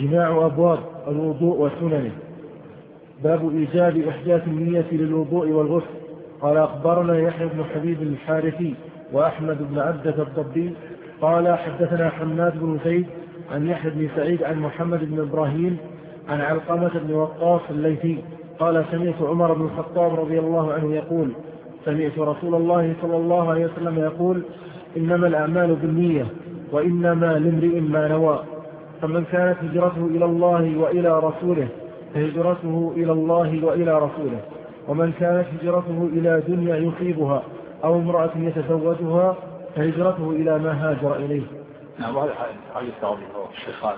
جماع أبواب الوضوء وسننه. باب إيجاب إحداث النية للوضوء والغسل. قال أخبرنا يحيى بن حبيب الحارثي وأحمد بن عبدة الضبي. قال حدثنا حماد بن زيد عن يحيى بن سعيد عن محمد بن إبراهيم عن علقمة بن وقاص الليثي. قال سمعت عمر بن الخطاب رضي الله عنه يقول سمعت رسول الله صلى الله عليه وسلم يقول إنما الأعمال بالنية وإنما لامرئ ما نوى. فمن كانت هجرته إلى الله وإلى رسوله فهجرته إلى الله وإلى رسوله. ومن كانت هجرته إلى دنيا يصيبها أو امرأة يتزوجها فهجرته إلى ما هاجر إليه. نعم وهذا حديث عظيم الشيخان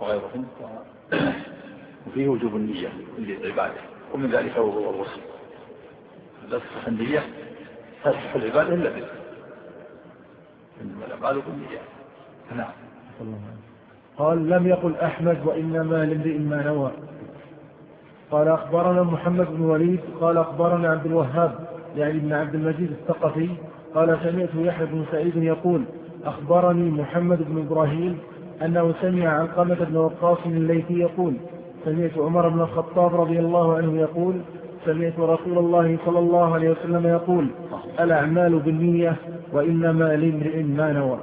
وغيرهم. وفيه وجوب النية للعبادة ومن ذلك هو الوصول لا تصح النية تصح العبادة إلا به إنما الأعمال بالنية. نعم. قال لم يقل أحمد وإنما لامرئ ما نوى. قال أخبرنا محمد بن وليد قال أخبرنا عبد الوهاب يعني بن عبد المجيد الثقفي. قال سمعت يحيى بن سعيد يقول أخبرني محمد بن إبراهيم أنه سمع علقمة بن وقاص الليثي يقول سمعت عمر بن الخطاب رضي الله عنه يقول سمعت رسول الله صلى الله عليه وسلم يقول الأعمال بالنية وإنما لامرئ ما نوى.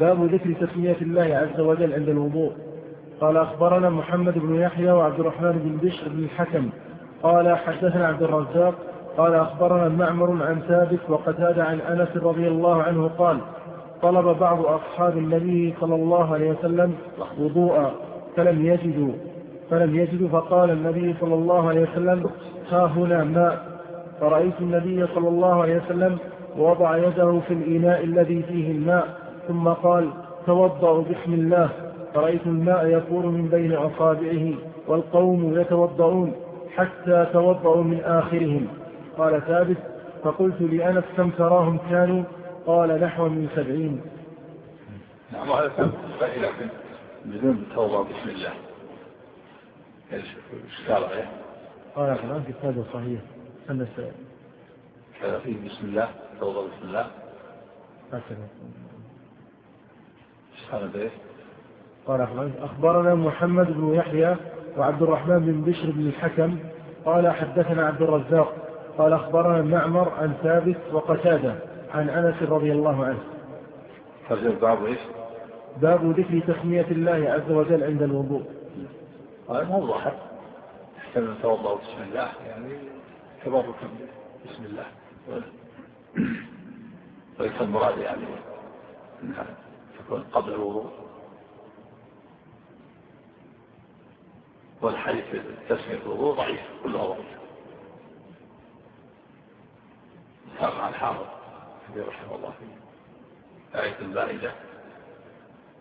باب ذكر تسمية الله عز وجل عند الوضوء. قال أخبرنا محمد بن يحيى وعبد الرحمن بن بشر بن الحكم. قال حدثنا عبد الرزاق. قال أخبرنا معمر عن ثابت وقتاد عن أنس رضي الله عنه قال طلب بعض أصحاب النبي صلى الله عليه وسلم وضوءا فلم يجدوا. فلم يجدوا فقال النبي صلى الله عليه وسلم ها هنا ماء. فرأيت النبي صلى الله عليه وسلم وضع يده في الإناء الذي فيه الماء. ثم قال توضأ بسم الله. فرأيت الماء يفور من بين أصابعه والقوم يتوضؤون حتى توضأوا من آخرهم. قال ثابت فقلت لأنس كم تراهم كانوا؟ قال نحو من سبعين. نعم وهذا فائدة بدون توضأ بسم الله. إيش قال؟ عليه؟ قال الآن كتابه صحيح. أن كذا فيه بسم الله توضأ بسم الله. هكذا قال أخبرنا محمد بن يحيى وعبد الرحمن بن بشر بن الحكم. قال حدثنا عبد الرزاق. قال أخبرنا معمر عن ثابت وقتادة عن أنس رضي الله عنه. ترجم باب إيش؟ باب ذكر تسمية الله عز وجل عند الوضوء. هذا مو ظاهر يحتمل توضأ بسم الله يعني تبركا بسم الله. وليس المراد يعني. انها الوضوء والحديث تسمية الوضوء ضعيف كلها ضعيف سامع الحافظ رحمه الله في آية البائدة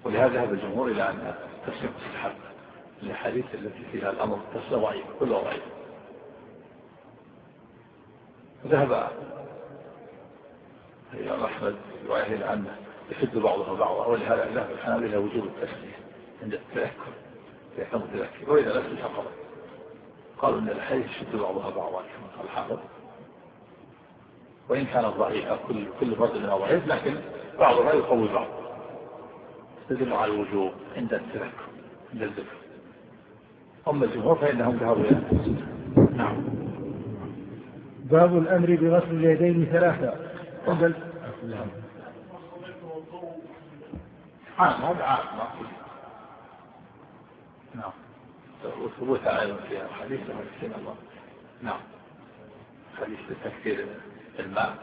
ولهذا ذهب الجمهور إلى أن تسمية مستحب الحديث التي فيها الأمر تسمية ضعيف كلها ضعيف ذهب الإمام أحمد إلى أنه يشد بعضها بعضها ولهذا ذهب الحنابلة وجوب التسمية عند التذكر في متذكر وإذا لم سقط قالوا أن الحديث يشد بعضها بعضا كما قال الحافظ. وإن كانت ضعيفة كل كل فرد منها ضعيف لكن بعضها يقوي بعض. تدل على الوجوب عند التذكر عند الذكر. أما الجمهور فإنهم ذهبوا إلى نعم. باب الأمر بغسل اليدين ثلاثة. عند عام هذا عام ما في نعم. وثبوت أيضا فيها حديث حديث الله. نعم. حديث تكثير الماء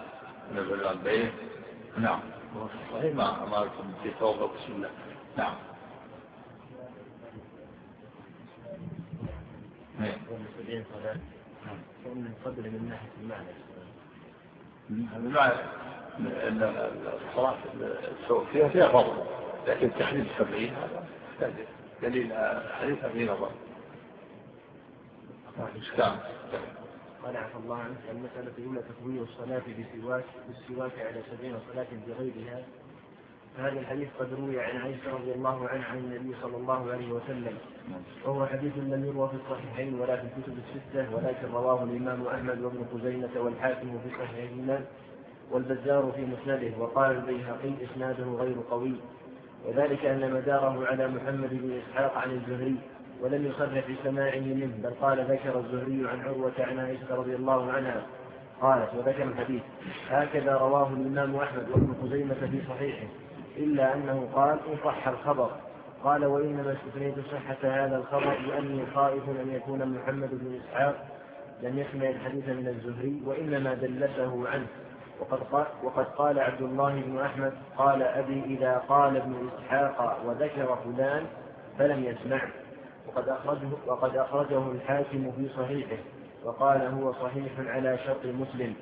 من الغلبين نعم. صحيح ما أمركم في توبة بسم الله. نعم. من قبل من ناحية المعنى المعنى أن الصلاة فيها فيها فضل. لكن تحديد السبعين هذا دليل حديث أبي نظر إشكال قال عفى الله عنك المسألة الأولى تكوين الصلاة بسواك بالسواك على سبيل صلاة بغيرها. هذا الحديث قد روي عن عائشة رضي الله عنها عن النبي صلى الله عليه وسلم. وهو حديث لم يروى في الصحيحين ولا في الكتب الستة ولكن رواه الإمام أحمد وابن خزيمة والحاكم في صحيحهما والبزار في مسنده وقال البيهقي إسناده غير قوي. وذلك أن مداره على محمد بن إسحاق عن الزهري ولم يصرح بسماعه منه بل قال ذكر الزهري عن عروة عن عائشة رضي الله عنها. قالت وذكر الحديث هكذا رواه الإمام أحمد وابن خزيمة في صحيحه إلا أنه قال إن صح الخبر قال وإنما استثنيت صحة هذا الخبر لأني خائف أن يكون محمد بن إسحاق لم يسمع الحديث من الزهري وإنما دلسه عنه وقد قال, وقد قال عبد الله بن أحمد قال أبي إذا قال ابن إسحاق وذكر فلان فلم يسمعه. وقد أخرجه, وقد أخرجه الحاكم في صحيحه وقال هو صحيح على شرط مسلم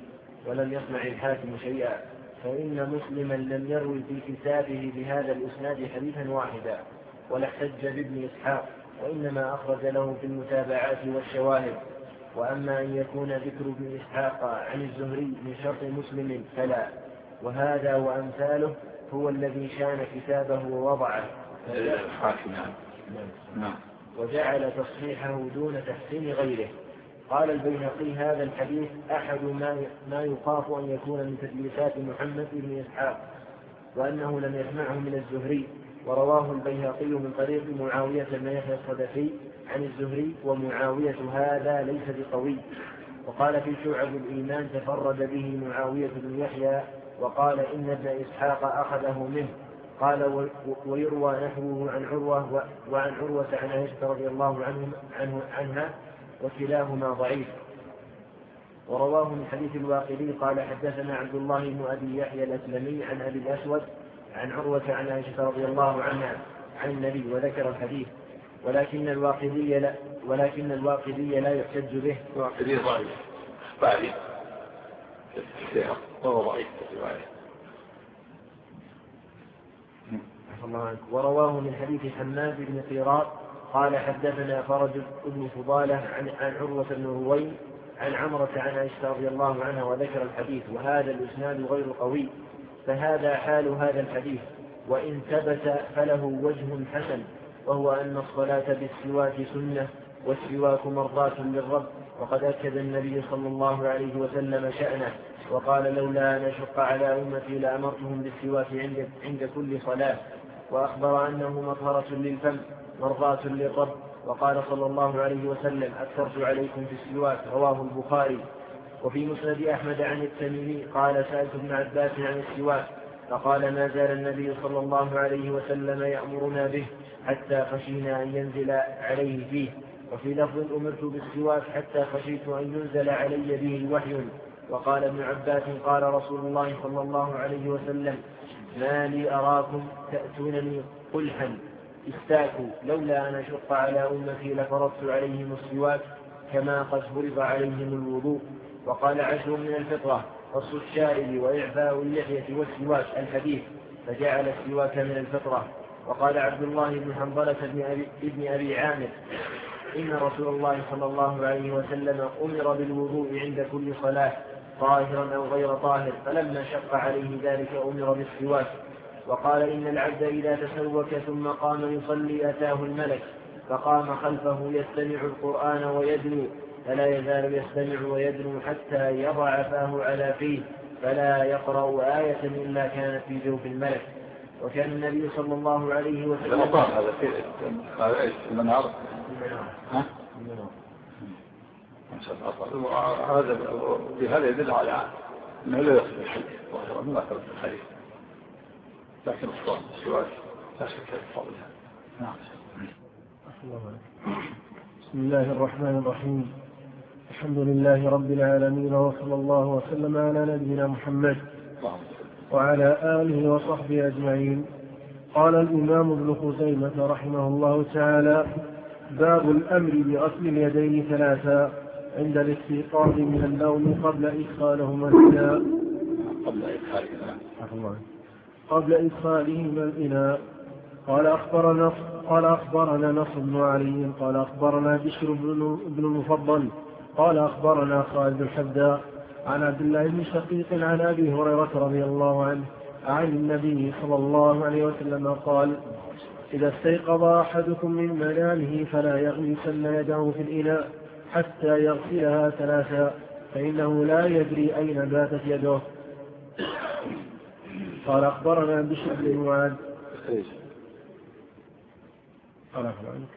ولم يسمع الحاكم شيئا. فإن مسلما لم يروي في كتابه بهذا الإسناد حديثا واحدا ولا احتج بابن إسحاق وإنما أخرج له في المتابعات والشواهد. وأما أن يكون ذكر ابن إسحاق عن الزهري من شرط مسلم فلا وهذا وأمثاله هو الذي شان كتابه ووضعه. نعم. نعم وجعل تصحيحه دون تحسين غيره. قال البيهقي هذا الحديث أحد ما ما يخاف أن يكون من تدليسات محمد بن إسحاق وأنه لم يسمعه من الزهري. ورواه البيهقي من طريق معاوية بن يحيى الصدفي عن الزهري ومعاوية هذا ليس بقوي. وقال في شعب الإيمان تفرد به معاوية بن يحيى وقال إن ابن إسحاق أخذه منه. قال ويروى نحوه عن عروة وعن عروة عن عائشة رضي الله عنه عنه عنها وكلاهما ضعيف. ورواه من حديث الواقدي قال حدثنا عبد الله بن أبي يحيى الأسلمي عن أبي الأسود عن عروة عن عائشة رضي الله عنها عن النبي وذكر الحديث. ولكن الواقدي لا ولكن الواقدي لا يحتج به. الواقدي ضعيف. ضعيف. وهو ضعيف في. ورواه من حديث حماد بن قيراط قال حدثنا فرج بن فضالة عن عن عروة بن روي عن عمرة عن عائشة رضي الله عنها وذكر الحديث وهذا الإسناد غير قوي فهذا حال هذا الحديث وإن ثبت فله وجه حسن وهو أن الصلاة بالسواك سنة والسواك مرضاة للرب. وقد أكد النبي صلى الله عليه وسلم شأنه وقال لولا أن أشق على أمتي لأمرتهم بالسواك عند عند كل صلاة. وأخبر أنه مطهرة للفم مرضاة للرب. وقال صلى الله عليه وسلم أكثرت عليكم في السواك رواه البخاري. وفي مسند أحمد عن التميمي قال سألت ابن عباس عن السواك. فقال ما زال النبي صلى الله عليه وسلم يأمرنا به حتى خشينا أن ينزل عليه فيه. وفي لفظ أمرت بالسواك حتى خشيت أن ينزل علي به وحي وقال ابن عباس قال رسول الله صلى الله عليه وسلم ما لي أراكم تأتونني قلحا استاكوا. لولا أن أشق على أمتي لفرضت عليهم السواك كما قد فرض عليهم الوضوء. وقال عشر من الفطرة. الشارب وإعفاء اللحية والسواك الحديث فجعل السواك من الفطرة. وقال عبد الله بن حنظلة بن أبي, ابن أبي عامر إن رسول الله صلى الله عليه وسلم أمر بالوضوء عند كل صلاة طاهرا أو غير طاهر فلما شق عليه ذلك أمر بالسواك. وقال إن العبد إذا تسوك ثم قام يصلي أتاه الملك فقام خلفه يستمع القرآن ويدنو فلا يزال يستمع ويدنو حتى يضع فاه على فيه فلا يقرأ آية إلا كانت في جوف الملك. وكان النبي صلى الله عليه وسلم هذا في المنار ها؟ هذا بهذا يدل على إنه لا يصل الحديث. ظاهرا ما ثبت الحديث. لكن السواك لا شك في فضلها نعم. بسم الله الرحمن الرحيم. الحمد لله رب العالمين وصلى الله وسلم على نبينا محمد وعلى آله وصحبه أجمعين. قال الإمام ابن خزيمة رحمه الله تعالى باب الأمر بغسل اليدين ثلاثا عند الاستيقاظ من النوم قبل إدخالهما الإناء. قبل إدخالهما. قبل إدخالهما الإناء. قال أخبرنا قال أخبرنا نصر بن علي قال أخبرنا بشر بن المفضل قال أخبرنا خالد الحذاء عن عبد الله بن شقيق عن أبي هريرة رضي الله عنه عن النبي صلى الله عليه وسلم قال إذا استيقظ أحدكم من منامه فلا يغمسن يده في الإناء حتى يغسلها ثلاثا فإنه لا يدري أين باتت يده. قال أخبرنا بشر بن معاذ. قال عنك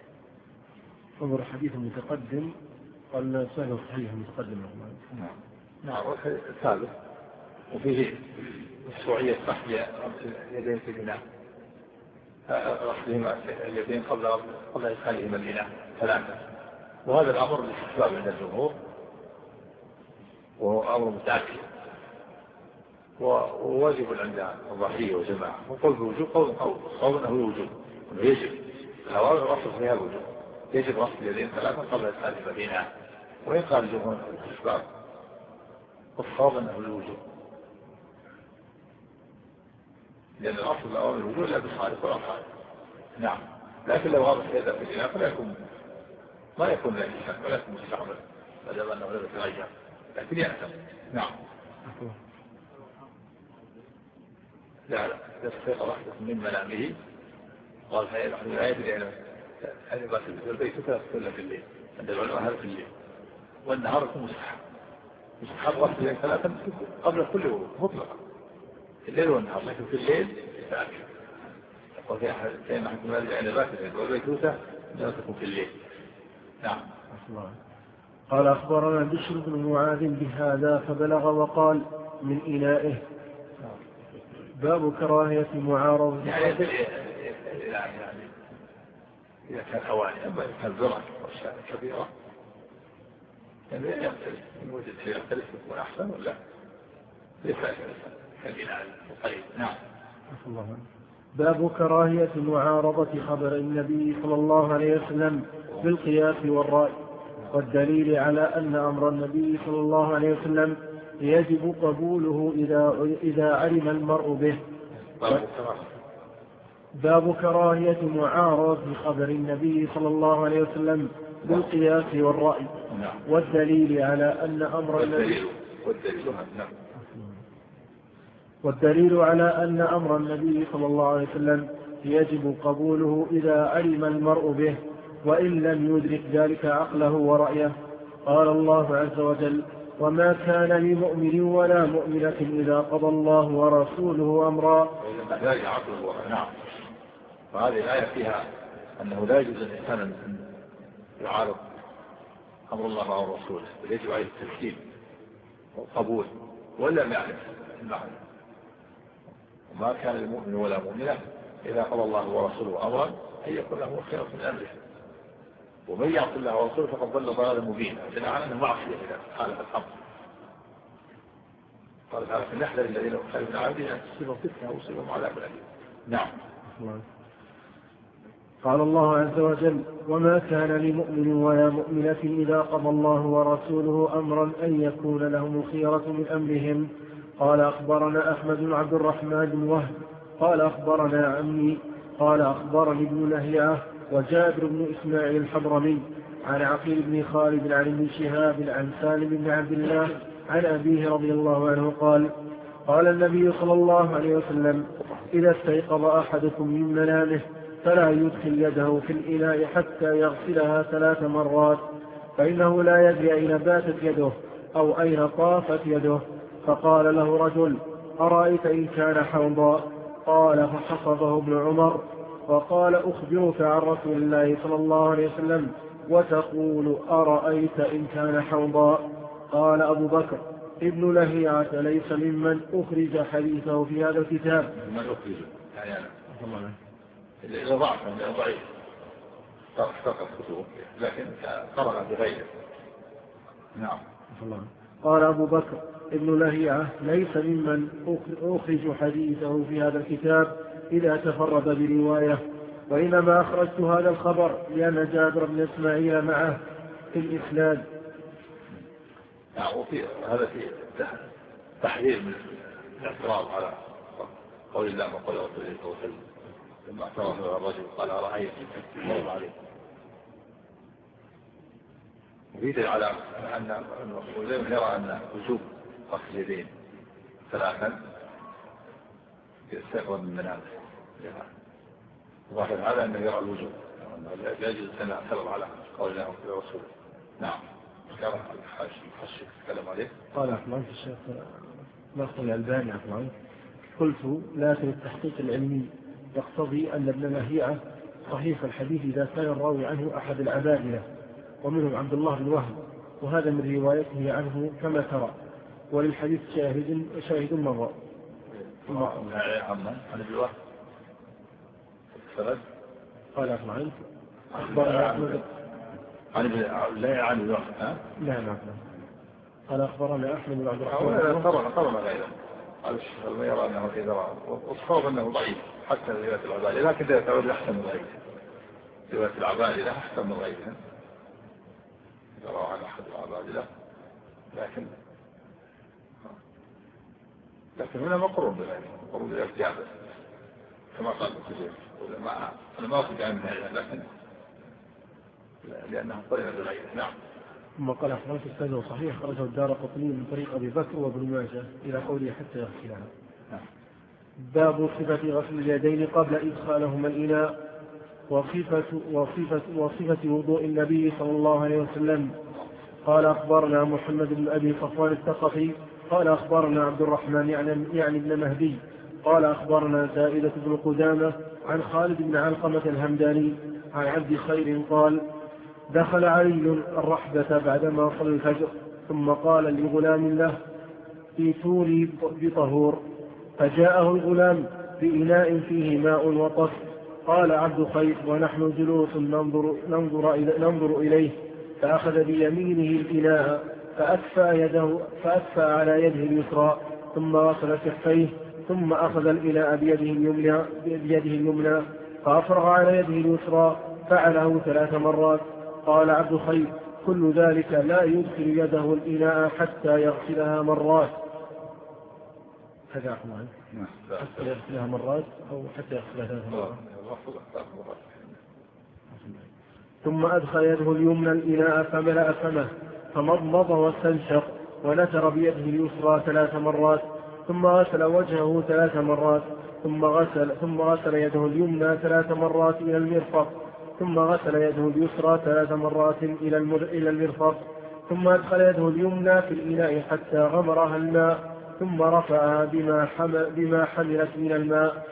انظر حديث متقدم. قال سهل صحيح متقدم نعم. نعم ثابت وفيه مشروعية تحية اليدين في الإناء غسلهما اليدين قبل قبل إدخالهما الإناء ثلاثة. وهذا الأمر الاستحباب عند الجمهور وهو أمر متأكد. وواجب عند الظاهرية وجماعة وقول بوجوب قول قول قول أنه وجوب يجب. الأوامر الأصل فيها الوجوب يجب غسل اليدين ثلاثة قبل إدخال المدينة وإن قال الجمهور الاستحباب والصواب أنه الوجوب لأن الأصل الأوامر الوجوب لا بصالح ولا صالح نعم لكن لو غابت يده في الإناء فلا يكون ما يكون له شك ولا يكون مستعمل ما دام أنه لم يتغير لكن يأثم نعم لا لا إذا استيقظ أحدث من منامه قال نحن لا يدري هل ما في البيت ثلاث كل في الليل عند العلماء هذا في الليل والنهار يكون مستحب مستحب غسل ثلاثا قبل كل وضوء مطلقا. الليل والنهار. لكن في الليل يتأكد وفي كان أحد يعني الراتب والبيتوتة لا تكون في الليل. نعم. قال أخبرنا بشر بن معاذ بهذا فبلغ وقال من إنائه. باب كراهية معارضة يعني يعني إذا كان أواني أما إذا كان زرع أو كبيرة. يعني يختلف يختلف أحسن ولا ليس نعم باب كراهية معارضة خبر النبي صلى الله عليه وسلم بالقياس والرأي والدليل على أن أمر النبي صلى الله عليه وسلم يجب قبوله إذا, إذا علم المرء به. باب كراهية معارضة خبر النبي صلى الله عليه وسلم بالقياس والرأي نعم. والدليل على أن أمر النبي نعم. والدليل على أن أمر النبي صلى الله عليه وسلم يجب قبوله إذا علم المرء به وإن لم يدرك ذلك عقله ورأيه قال الله عز وجل وما كان لمؤمن ولا مؤمنة إذا قضى الله ورسوله أمرا ذلك عقله نعم وهذه الآية فيها أنه لا يجوز الإنسان أن يعارض أمر الله أو رسوله بل يجب عليه التسليم والقبول ولا يعرف المعنى وما كان لمؤمن ولا مؤمنة إذا قضى الله ورسوله أمرا أن يكون له خير من أمره ومن يعص الله ورسوله فقد ضل ضلالا مبينا. دل على انه معصية إذا خالف الأمر. قال تعالى فلنحذر الذين خالفوا عبدنا ان تصيبهم فتنة أو يصيبهم عذاب أليم. نعم. قال الله عز وجل وما كان لمؤمن ولا مؤمنة إذا قضى الله ورسوله أمرا أن يكون لهم الخيرة من أمرهم. قال أخبرنا أحمد بن عبد الرحمن بن وهب. قال أخبرنا عمي. قال أخبرني ابن لهيعة وجابر بن إسماعيل الحضرمي عن عقيل بن خالد عن ابن شهاب عن سالم بن عبد الله عن أبيه رضي الله عنه قال قال النبي صلى الله عليه وسلم إذا استيقظ أحدكم من منامه فلا يدخل يده في الإناء حتى يغسلها ثلاث مرات فإنه لا يدري أين باتت يده أو أين طافت يده. فقال له رجل أرأيت إن كان حوضا؟ قال فحفظه ابن عمر. وقال أخبرك عن رسول الله صلى الله عليه وسلم وتقول أرأيت إن كان حوضا؟ قال أبو بكر ابن لهيعة ليس ممن أخرج حديثه في هذا الكتاب. من أخرج. يعني إذا ضعف ضعيف. احتقت كتبه لكن قرأ بغيره نعم. قال أبو بكر ابن لهيعة ليس ممن أخرج حديثه في هذا الكتاب إذا تفرد برواية وإنما أخرجت هذا الخبر لأن جابر بن إسماعيل معه في الإسناد. نعم وفي هذا في تحذير من الاعتراض على قول الله وقول رسوله صلى الله عليه وسلم لما اعترض الرجل قال أرأيت؟ مرض عليه وفي على أن الرسول يرى أن وجوب غسل اليدين ثلاثا. يستيقظ من منامه ظاهر هذا أنه يرى الوجوب. لا يجوز أن يعترض على قول الله ورسوله نعم. كان الحش يتكلم عليه. قال عفوا الشيخ ناصر الألباني عفوا قلت لكن التحقيق العلمي. يقتضي أن ابن لهيعة صحيح الحديث إذا كان الراوي عنه أحد العبادلة ومنهم عبد الله بن وهب وهذا من روايته عنه كما ترى. وللحديث شاهد شاهد مرة عن ابي وهب. السند. قال أخبرنا أحمد عن ابن لا عن ابي وهب. لا نعم قال أخبرنا أحمد بن عبد الرحمن. قرن قرن غيره. قال الشيخ يرى أنه رأى والصواب أنه ضعيف. حتى رواية العبادة لكن إذا تعود أحسن من غيره. رواية العبادة أحسن من غيرها إذا روى عن أحد العبادة لكن لكن هنا مقرون بغيره مقرون بالارتيابة كما قال ابن كثير أنا ما أخذ عنها لكن لأنه طريق بغيره نعم. ثم قال أخبرت السنة صحيح. خرجه الدار قطني من طريق أبي بكر وابن ماجه إلى قوله حتى يغسلها باب صفة غسل اليدين قبل إدخالهما الإناء وصفة, وصفة, وصفة وضوء النبي صلى الله عليه وسلم. قال أخبرنا محمد بن أبي صفوان الثقفي قال أخبرنا عبد الرحمن يعني, يعني ابن مهدي قال أخبرنا زائدة بن قدامة عن خالد بن علقمة الهمداني عن عبد خير قال دخل علي الرحبة بعدما صلى الفجر ثم قال لغلام له ائتوني بطهور. فجاءه الغلام بإناء فيه ماء وطس قال عبد خير ونحن جلوس ننظر, ننظر, ننظر إليه. فأخذ بيمينه الإناء فأكفى يده فأكفى على يده اليسرى ثم غسل كفيه ثم أخذ الإناء بيده اليمنى بيده اليمنى فأفرغ على يده اليسرى فعله ثلاث مرات. قال عبد الخير كل ذلك لا يدخل يده الإناء حتى يغسلها مرات. أحمد حتى يغسلها مرات أو حتى يغسلها ثلاث مرات. ثم أدخل يده اليمنى الإناء فملأ فمه فمضمض واستنشق ونثر بيده اليسرى ثلاث مرات ثم غسل وجهه ثلاث مرات ثم غسل ثم غسل يده اليمنى ثلاث مرات إلى المرفق ثم غسل يده اليسرى ثلاث مرات إلى إلى المرفق ثم أدخل يده اليمنى في الإناء حتى غمرها الماء. ثم رفعها بما حمل بما حملت من الماء.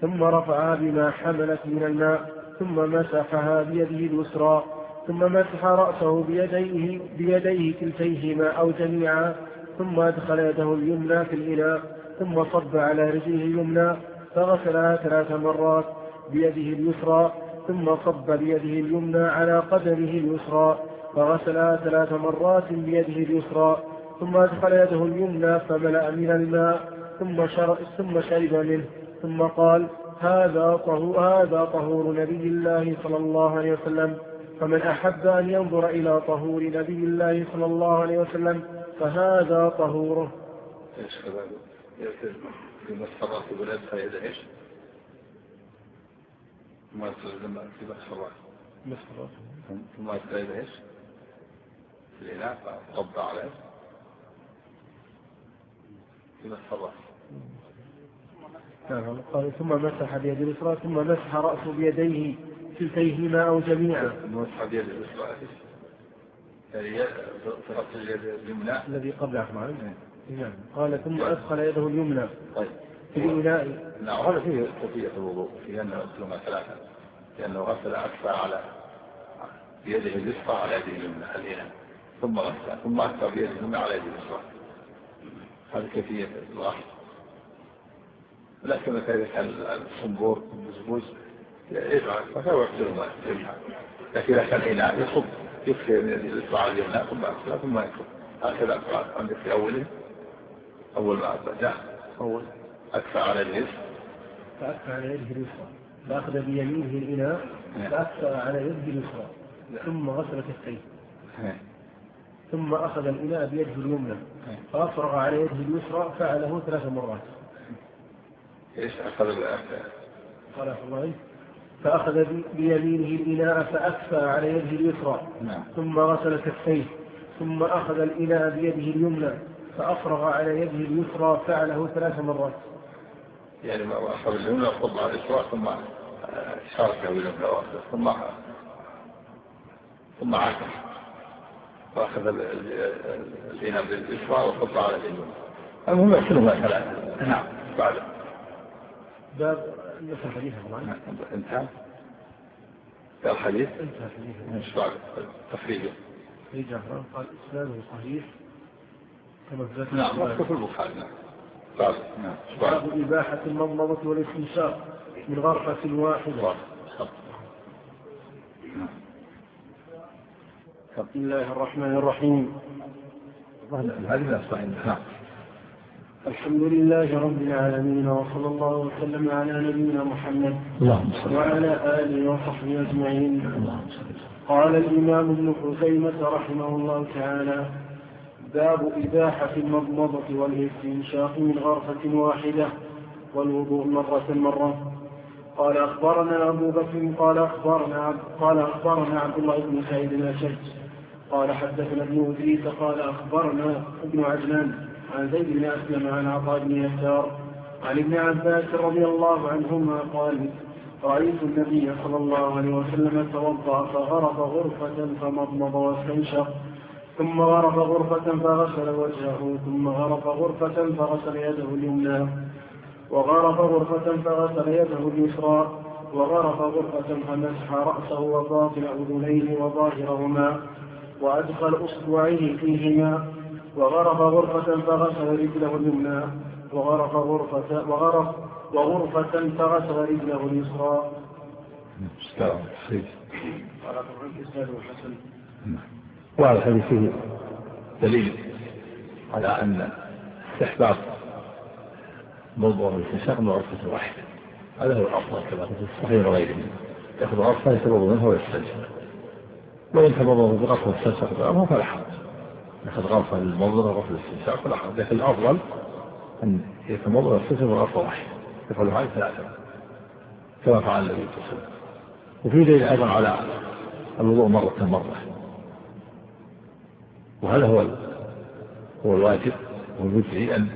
ثم رفعها بما حملت من الماء. ثم مسحها بيده اليسرى. ثم مسح رأسه بيديه بيديه كلتيهما أو جميعا. ثم أدخل يده اليمنى في الإناء. ثم صب على رجله اليمنى. فغسلها ثلاث مرات بيده اليسرى. ثم صب بيده اليمنى على قدمه اليسرى. فغسلها ثلاث مرات بيده اليسرى. ثم أدخل يده اليمنى فملأ من الماء ثم شرب, ثم شرب منه ثم قال هذا طهور, هذا طهور نبي الله صلى الله عليه وسلم فمن أحب أن ينظر إلى طهور نبي الله صلى الله عليه وسلم فهذا طهوره. إيش إيش؟ لما في ثم إيش؟ الإناء عليه في نعم قال ثم مسح بيد اليسرى ثم مسح رأسه بيديه كلتيهما أو جميعا. مسح بيد اليسرى. يعني رأس اليد اليمنى. الذي قبل عثمان نعم. قال ثم أدخل يده اليمنى. طيب. في الإناء نعم. هذا فيه كيفية الوضوء في أنه يغسلهما ثلاثة. لأنه غسل أكفى على بيده اليسرى على يده اليمنى الإناء ثم غسل ثم أكفى بيده اليمنى على يده اليسرى. هذه كيفية الغسل لكن كذلك الصنبور البزبوز يفعل فهو يغسلهما جميعا لكن إذا كان إناء يصب يكفي من على اليمنى ثم أكفى ثم يكفى هكذا عندك في أوله أول ما بدأ أول. أكفى على اليسر فأكفى على يده اليسرى. فأخذ بيمينه الإناء فأكفى على يده اليسرى. ثم غسل كفيه ثم أخذ الإناء بيده اليمنى. فأفرغ على يده اليسرى فعله ثلاث مرات. إيش أخذ قال الله فأخذ بيمينه الإناء فأكفى على يده اليسرى. نعم. ثم غسل كفيه. ثم أخذ الإناء بيده اليمنى فأفرغ على يده اليسرى فعله ثلاث مرات. يعني ما أخذ اليمنى على اليسرى ثم شاركه باليمنى ثم ثم عاكس وأخذ الإناء باليسرى وصب على اليمنى المهم يحسنها ثلاثة نعم. بعد. باب انتهى. الحديث. انتهى الحديث. إيش بعد. تخريجه. في جعفر قال إسناده صحيح. كما في ذات نعم. في البخاري. نعم. بعد. نعم. باب إباحة المضمضة والاستنشاق من غرفة واحدة. بعد. بسم الله الرحمن الرحيم. هذه نعم. الحمد لله رب العالمين وصلى الله وسلم على نبينا محمد وعلى آله وصحبه أجمعين. قال الإمام ابن خزيمة رحمه الله تعالى باب إباحة المضمضة والاستنشاق من غرفة واحدة والوضوء مرة مرة. قال أخبرنا أبو بكر قال أخبرنا قال أخبرنا عبد الله بن سعيد الأشج. قال حدثنا ابن إدريس قال أخبرنا ابن عجلان عن زيد بن أسلم عن عطاء بن يسار عن ابن عباس رضي الله عنهما قال رأيت النبي صلى الله عليه وسلم توضأ فغرف غرفة فمضمض واستنشق ثم غرف غرفة فغسل وجهه ثم غرف غرفة فغسل يده اليمنى وغرف غرفة فغسل يده اليسرى وغرف غرفة فمسح رأسه وباطن أذنيه وظاهرهما. وأدخل أصبعيه فيهما وغرف غرفة فغسل رجله اليمنى وغرف غرفة وغرف وغرفة فغسل رجله اليسرى. خير. قال حسن فيه دليل على أن استحباب موضوع الاستنشاق من غرفة واحدة. هذا هو الأفضل كما في الصحيح وغيره. يأخذ غرفة يتبض منها ويستنشق وإن تبض بغرفة واستنشق بغرفة فلا حرج يأخذ غرفة للموضوع وغرفة للاستنشاق فلا حرج لكن الأفضل أن يتمضغ ويستنشق بغرفة واحدة. يفعل هذه ثلاثة. كما فعل النبي صلى الله عليه وسلم. وفي دليل أيضا على الوضوء مرة مرة. وهذا هو هو الواجب والمجزي أن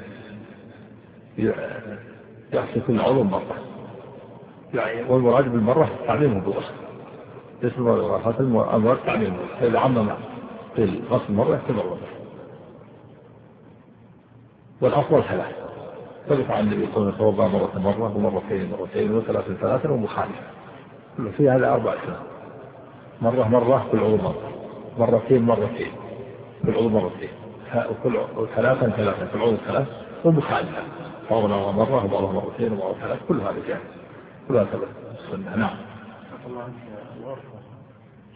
يغسل كل عضو مرة. يعني والمراد بالمرة تعميمه بالغسل ليس غسل المراد تعميمه فإذا عمم في الغسل مرة يحتمل مرة. والأفضل ثلاث ثبت عن النبي صلى الله عليه مرة مرة ومرتين مرتين وثلاثة ثلاثة ومخالفة. في هذا أربع سنة. مرة مرة كل عضو مرة. مرتين مرتين. كل عضو مرتين. وكل ثلاثا ثلاثا. كل عضو ثلاث ومخالفة. بعضها مرة وبعضها مرتين وبعضها ثلاث. كل هذا جاء كل هذا ثبت السنة نعم الله عنك الغرفة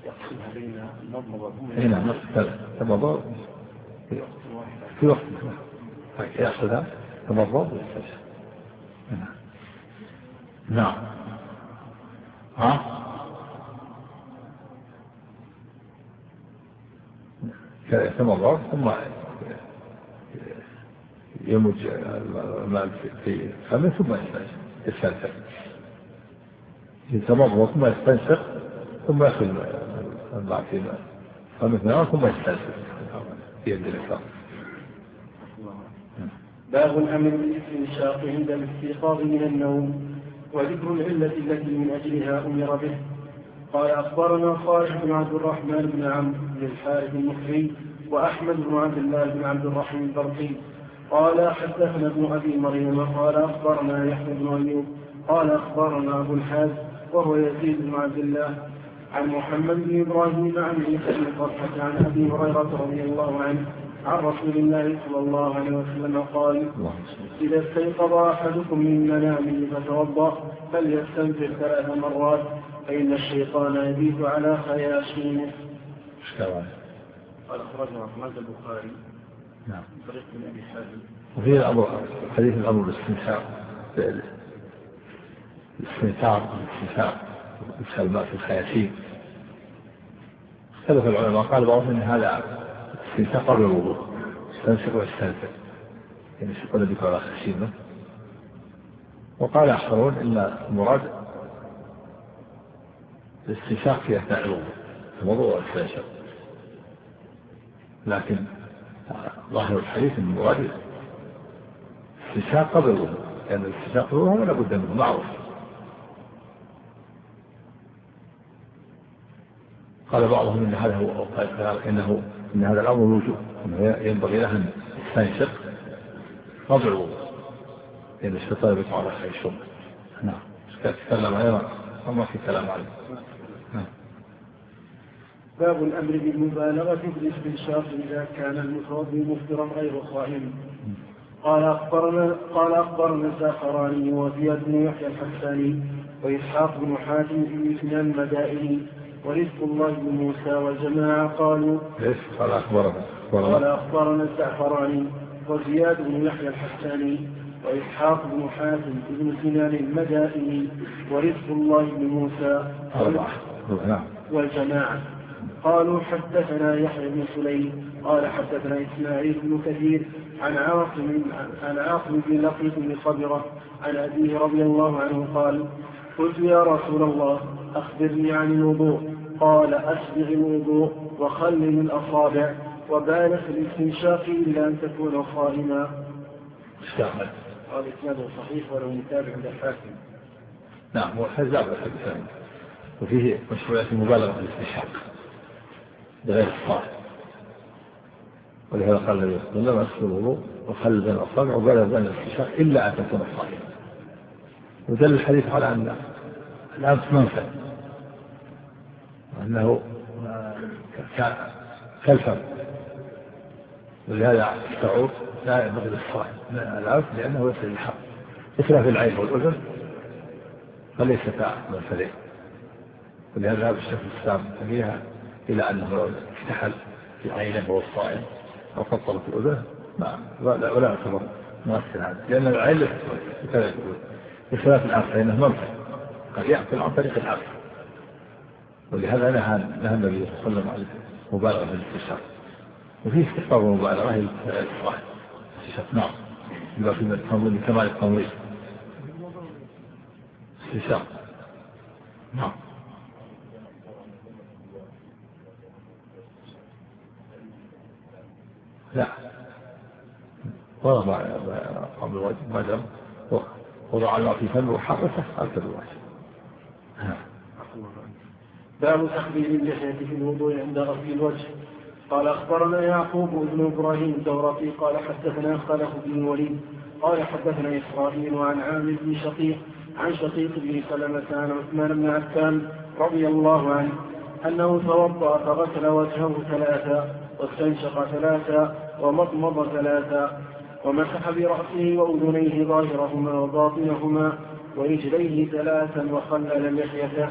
يقسمها بين المضمضة اي نعم نفس في وقت. يأخذها تمضى ويستنشق نعم. نعم. ها؟ يتمضض ثم يمج الماء في فمه ثم يستنشق يتمضض ثم يستنشق ثم يأخذ الماء في فمه ثم يستنشق بيد اليسار باب الأمر بالاستنشاق عند الاستيقاظ من النوم وذكر العلة التي من أجلها أمر به. قال أخبرنا خالد بن عبد الرحمن بن عمرو بن الحارث المصري وأحمد بن عبد الله بن عبد الرحيم البرقي. قال حدثنا ابن أبي مريم قال أخبرنا يحيى بن أيوب قال أخبرنا أبو الحاج وهو يزيد بن عبد الله. عن محمد بن إبراهيم عن عيسى بن طلحة عن أبي هريرة رضي الله عنه عن رسول الله صلى الله عليه وسلم قال إذا استيقظ أحدكم من منامه فتوضأ فليستنفر ثلاث مرات فإن الشيطان يبيت على خياشيمه. قال أخرجنا أحمد البخاري نعم. طريق من أبي حاتم وفي الأمر حديث الأمر بالاستنشاق الاستنشاق الاستنشاق إدخال الماء في الخياشيم. اختلف العلماء قال بعضهم أن هذا استنشاق قبل الوضوء يستنشق ويستنفر يعني الشيطان يبيت على خياشيمه وقال آخرون إن المراد الاستنشاق في أثناء الوضوء الوضوء والاستنشاق لكن ظاهر الحديث إن المراد استنشاق قبل الوضوء لأن الاستنشاق قبل الوضوء منه معروف. قال بعضهم إن هذا هو انه إن هذا الأمر وجوب إنه ينبغي له أن يستنشق قبل الوضوء لأن الشيطان يبيت على خير نعم. تتكلم أيضا؟ وما في كلام عليه. نعم. باب الأمر بالمبالغة في الاستنشاق إذا كان المتوضي مفطرا غير صائم. قال أخبرنا قال أخبرنا الزعفراني وزياد بن يحيى الحساني وإسحاق بن حاتم في إثنان المدائن. ورزق الله بن موسى والجماعة قالوا إيش؟ قال أخبرنا قال أخبرنا الزعفراني وزياد بن يحيى الحساني وإسحاق بن حاتم بن سنان المدائني ورزق الله بن موسى نعم. والجماعة قالوا حدثنا يحيى بن سليم قال حدثنا إسماعيل بن كثير عن عاصم عن عاصم بن لقيط بن صبرة عن أبيه رضي الله عنه قال قلت يا رسول الله أخبرني عن الوضوء قال أسبغ الوضوء وخلل الأصابع وبالغ في الاستنشاق إلا أن تكون صائما. استعمل. قال إسناده صحيح وله متابع عند الحاكم. نعم هو حزب الحديث وفيه مشروعية المبالغة في الاستنشاق بغير الصائم. ولهذا قال النبي صلى الله عليه وسلم أسبغ الوضوء وخلل بين الأصابع وبالغ بين الاستنشاق إلا أن تكون صائما. ودل الحديث على أن الأنف منفذ وأنه كالفم ولهذا الشعور لا ينبغي للصائم الأنف لأنه يصل للحق. بخلاف العين والأذن فليستا منفذين ولهذا ذهب الشيخ الإسلام فيها إلى أنه لو اكتحل في عينه وهو الصائم أو قطر في أذنه ولا يعتبر مؤثر هذا لأن العين كذلك بخلاف العقل فإنه منفع قد يعقل عن طريق العقل ولهذا نهى نهى النبي صلى الله عليه وسلم عن المبالغة في الاستشراق وفيه استحباب المبالغة هي الاستشراق نعم بما في من كمال التمويل استشراق نعم لا وضع قبل الواجب ما دام وضع الماء في فمه وحركه هكذا الواجب باب تخليل اللحية في الوضوء عند غسل الوجه. قال أخبرنا يعقوب بن إبراهيم الدورقي قال حدثنا خلف بن الوليد قال حدثنا إسرائيل عن عامر بن شقيق عن شقيق بن سلمة عن عثمان بن عفان رضي الله عنه أنه توضأ فغسل وجهه ثلاثا واستنشق ثلاثا ومضمض ثلاثا ومسح برأسه وأذنيه ظاهرهما وباطنهما ورجليه ثلاثا وخلل لحيته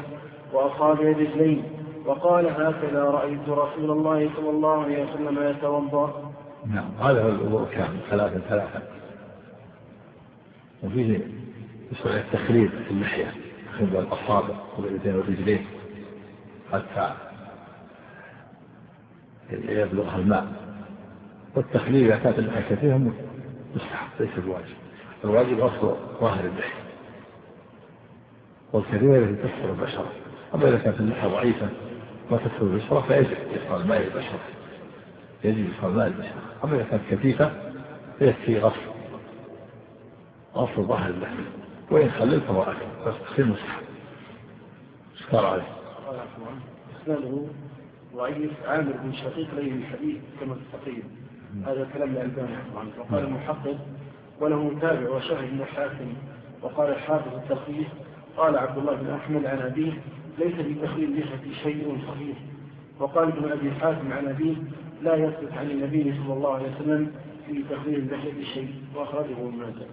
وأصابع رجليه وقال هكذا رأيت رسول الله صلى الله عليه وسلم يتوضأ. نعم هذا هو الوضوء كامل ثلاثا ثلاثا. وفيه يشرع التخليل في اللحية تخليل الأصابع واليدين والرجلين حتى يبلغها الماء. والتخليل إذا كانت اللحية كثيرة مستحب ليس بواجب. الواجب غسل ظاهر اللحية والكثير التي تستر البشرة أما إذا كانت اللحية ضعيفة ما تستر البشرة فيجب إدخال ماء البشرة يجب إدخال ماء البشرة أما إذا كانت كثيفة فيكفي غسل غسل ظاهر اللحية وإن خللت فهو بس تخليل مستحب اشكال عليه إسناده ضعيف عامر بن شقيق لين الحديث كما تستقيم. هذا كلام الألباني وقال المحقق وله متابع وشاهد من الحاكم وقال الحافظ التخفيف قال عبد الله بن أحمد عن أبيه ليس بتخليل اللحية شيء صحيح. وقال ابن أبي حاتم عن أبيه لا يثبت عن النبي صلى الله عليه وسلم في تخليل اللحية شيء. وأخرجه ابن ماجه.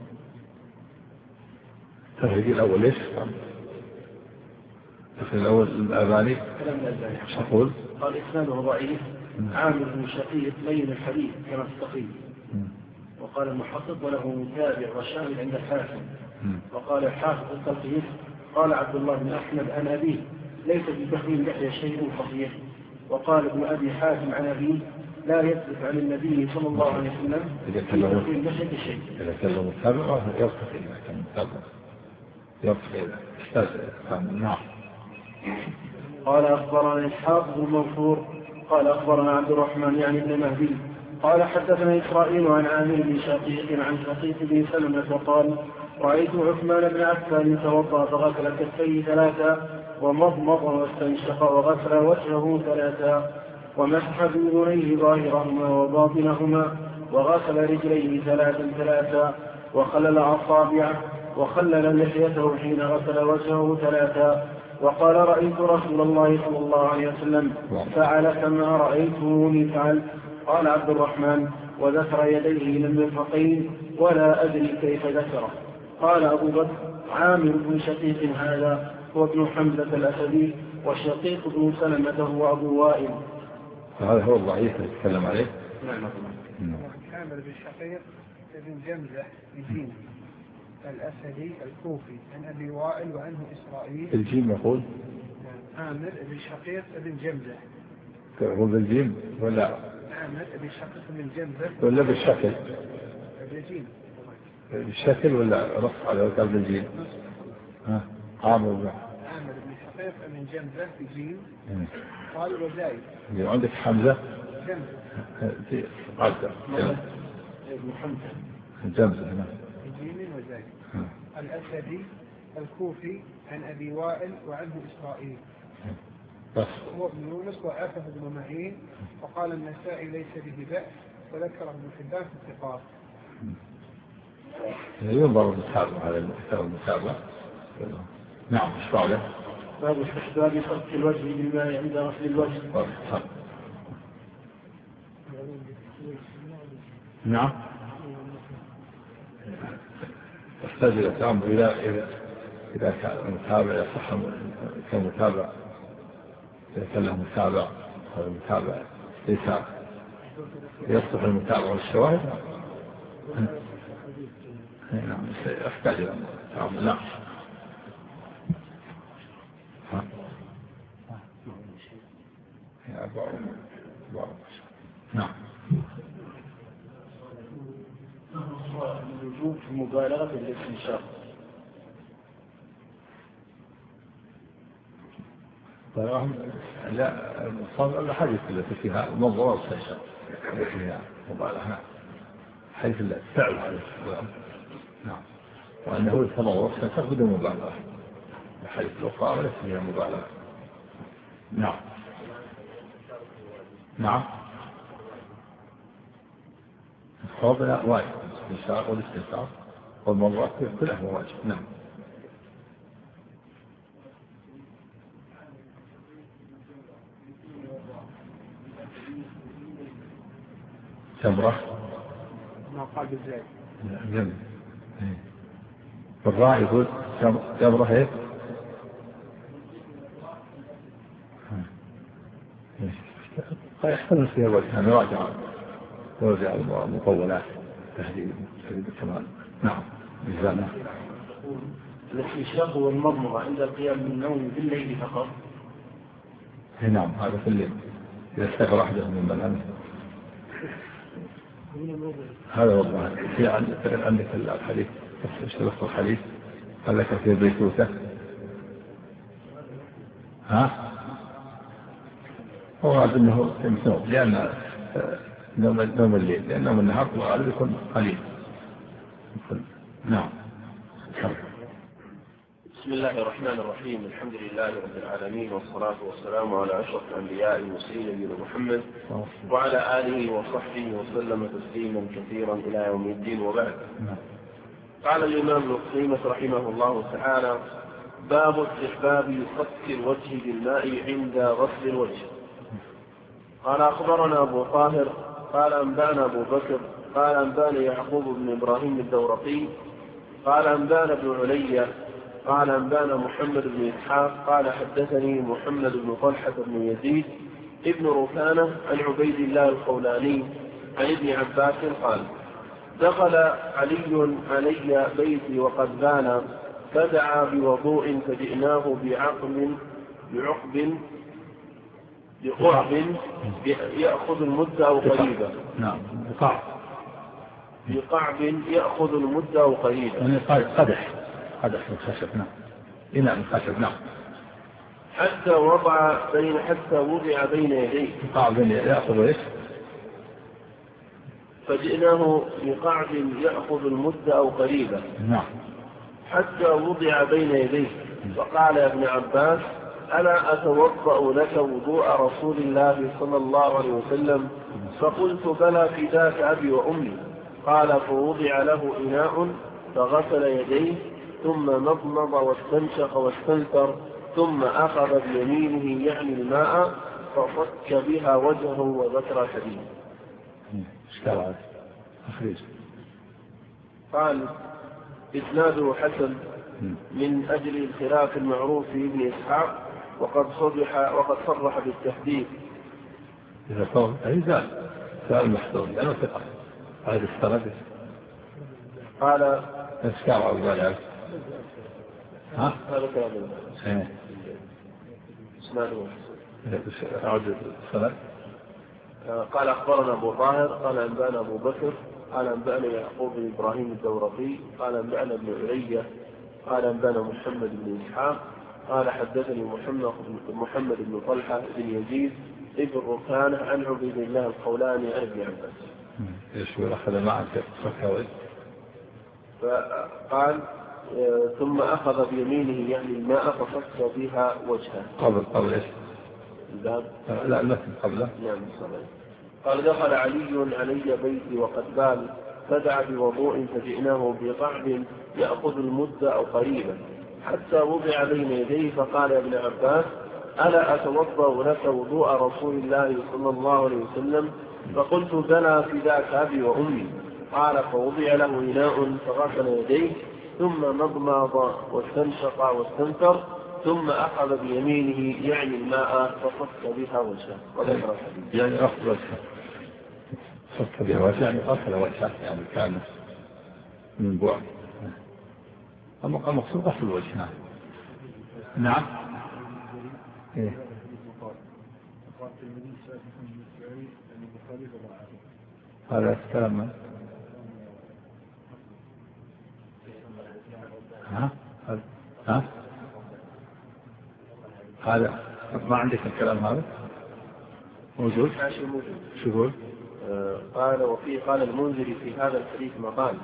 التخريج الأول ليش؟ التخريج الأول الأباني كلام الألباني أقول. قال إسناده ضعيف. عامر بن شقيق لين الحديث كما استقيم وقال المحقق وله متابع وشاهد عند الحاكم. وقال الحافظ التلقيف قال عبد الله بن أحمد عن أبيه ليس في تخليل اللحيه شيء صحيح. وقال ابن أبي حاتم عن أبيه لا يثبت عن النبي صلى الله عليه وسلم إذا كان له شيء. إذا كان له متابع يرتقي إذا كان متابع يرتقي إذا نعم. قال أخبرنا إسحاق بن منصور قال أخبرنا عبد الرحمن يعني ابن مهدي. قال حدثنا اسرائيل عن عامر بن شقيق عن شقيق بن سلمة قال رأيت عثمان بن عفان توضأ فغسل كفيه ثلاثا ومضمض واستنشق وغسل وجهه ثلاثا ومسح بأذنيه ظاهرهما وباطنهما وغسل رجليه ثلاثا ثلاثا وخلل أصابعه وخلل لحيته حين غسل وجهه ثلاثا وقال رأيت رسول الله صلى الله عليه وسلم فعل كما رأيته فعل قال عبد الرحمن وذكر يديه إلى المرفقين ولا أدري كيف ذكره. قال أبو بكر عامر بن شقيق هذا هو ابن حمزة الأسدي وشقيق بن سلمة هو أبو وائل. هذا هو الضعيف اللي تكلم عليه. نعم. عامر بن شقيق بن جمزة بن الأسدي الكوفي عن أبي وائل وعنه إسرائيل. الجيم يقول؟ عامر بن شقيق بن جمزة. هو بالجيم ولا؟ ولا بالشكل؟ بالشكل ولا رفع على وكال بالجيم ها عامر بن عامر بن جمزة بجيم قال وزايد عندك ابن حمزة جمزة نعم. بجيم وزايد الأسدي الكوفي عن أبي وائل وعنه إسرائيل. بس. هو ابن يونس وعافه ابن معين وقال النسائي ليس به بأس وذكره ابن حبان في الثقات. ينظر المتابعة على الكتاب المتابعة نعم إيش بعده؟ باب استحباب صدق الوجه بالماء عند غسل الوجه. نعم. يحتاج إلى الامر إلى اذا اذا كان المتابع يصح كان كان له متابع المتابع ليس يصلح المتابعه والشواهد نعم يحتاج إلى الامر نعم نعم الوجوب في مبالغة في الاستنشاق لا الصواب الحديث التي فيها منظر واستنشاق فيها مبالغة. حيث الفعل عليه نعم. وأنه يتمضغ واستنشاق بدون مبالغة. الحديث الأخرى وليس فيها مبالغة. نعم. نعم. الصواب لا واجب. الاستنشاق والاستنشاق والمرات كلها واجب نعم. تمرة. ما قال بالزايد جميل الراعي يقول تمرة هيك. يحتمل فيها الوجه أنا راجع راجع المطولات تهذيب تهذيب الكمال. نعم. جزانا. الاستنشاق والمضمضة عند القيام من النوم بالليل فقط. نعم هذا في الليل. إذا استغرق أحدهم من منامه هذا والله في عندك الحديث اشتبهت الحديث هل لك في البيتوتة ها؟ هو إنه نوم لأن نوم نوم الليل لأن نوم النهار في يكون قليل. نعم. بسم الله الرحمن الرحيم. الحمد لله رب العالمين والصلاة والسلام على أشرف الأنبياء المرسلين نبينا محمد وعلى آله وصحبه وسلم تسليما كثيرا إلى يوم الدين وبعد. قال الإمام ابن قيمة رحمه الله تعالى باب استحباب صك الوجه بالماء عند غسل الوجه. قال أخبرنا أبو طاهر قال أنبأنا أبو بكر قال أنبأنا يعقوب بن إبراهيم الدورقي قال أنبأنا بن علي قال أنبانا محمد بن إسحاق قال حدثني محمد بن طلحة بن يزيد ابن ركانة عن عبيد الله الخولاني عن ابن عباس قال دخل علي علي بيتي وقد بان فدعا بوضوء فجئناه بعقب بعقب بقعب يأخذ المدة أو قريبا نعم بقعب بقعب يأخذ المدة أو قريبا يعني قدح. قدح من الخشب نعم. إناء من الخشب نعم. حتى وضع بين حتى وضع بين يديه. قعب يأخذ إيش؟ فجئناه بقعب يأخذ المدة أو قريبا نعم. حتى وضع بين يديه. فقال يا ابن عباس ألا أتوضأ لك وضوء رسول الله صلى الله عليه وسلم؟ فقلت بلى فداك أبي وأمي. قال فوضع له إناء فغسل يديه. ثم مضمض واستنشق واستنثر ثم أخذ بيمينه يعني الماء فصك بها وجهه وذكر سبيله. اشتغل أخرج قال إسناده حسن من أجل الخلاف المعروف في ابن إسحاق وقد صرح وقد صرح بالتحديث. إذا صار أي زال زال محصول لأنه ثقة. هذا السند قال أو ذلك. ها؟ أعد السند قال أخبرنا أبو طاهر قال أنبأنا أبو بكر قال أنبأنا يعقوب بن إبراهيم الدورقي قال أنبأنا ابن علية قال أنبأنا محمد بن إسحاق قال حدثني محمد محمد بن طلحة بن يزيد ابن ركانة عن عبيد الله القولاني عن ابن عباس. إيش هو أخذ معك؟ فكوي فقال آه، ثم أخذ بيمينه يعني الماء فصك بها وجهه. قبل قبل إيش؟ الباب. لا المتن قبله. نعم قال دخل علي علي بيتي وقد بال فدعا بوضوء فجئناه بقعد يأخذ المدة أو قريبا. حتى وضع بين يديه فقال يا ابن عباس ألا أتوضأ لك وضوء رسول الله صلى الله عليه وسلم؟ فقلت بلى فداك أبي وأمي. قال فوضع له إناء فغسل يديه ثم مضمض واستنشق واستنثر ثم أخذ بيمينه يعني الماء فصك بها وجهه. يعني غسل وجهه. صك بها وجهه يعني غسل وجهه يعني كان من بعد. الم- المقصود غسل الوجه نعم نعم. إيه. هذا الكلام من؟ ها؟ هذا- ها؟ هذا ما عندك الكلام هذا؟ موجود؟ شو يقول؟ آه، قال وفيه قال المنذري في هذا الحديث مقال.